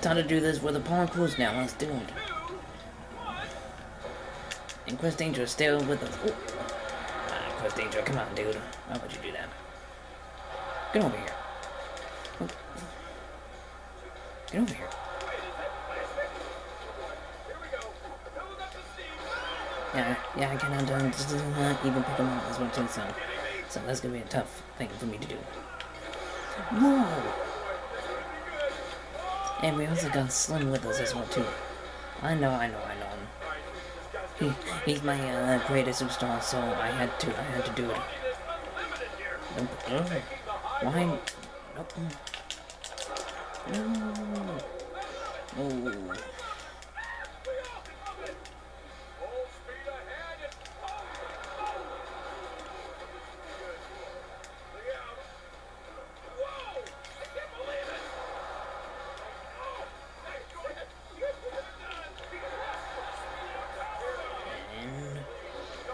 Time to do this with Apollo Crews now. Let's do it. And Chris Danger is still with us. Ooh. Ah, Danger, come on, dude. Why would you do that? Get over here. Get over here. Yeah, yeah, I cannot uh, just, uh, even pick him up as well too, so, so that's gonna be a tough thing for me to do. Whoa! And we also got Slim with us as well too. I know, I know, I know. He, he's my uh, greatest superstar, so I had to, I had to do it. Nope. Why? Nope.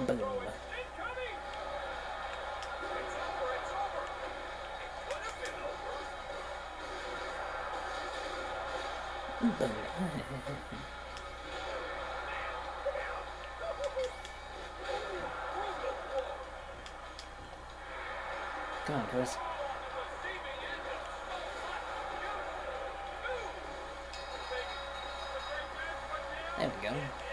Boom. Come on, Chris. There we go.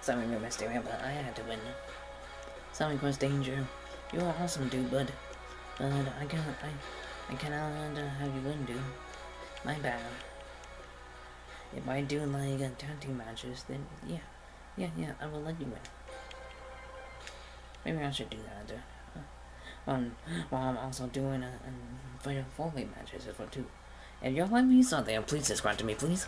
Sorry, no Mysterio, but I had to win. Sorry, Chris Danger. You're awesome, dude, but but I can't I I cannot have you win, dude. My bad. If I do like uh, tag team matches, then yeah, yeah, yeah, I will let you win. Maybe I should do that. Uh, um, while I'm also doing a, a fatal four way matches as well too. If y'all like me something, please subscribe to me, please.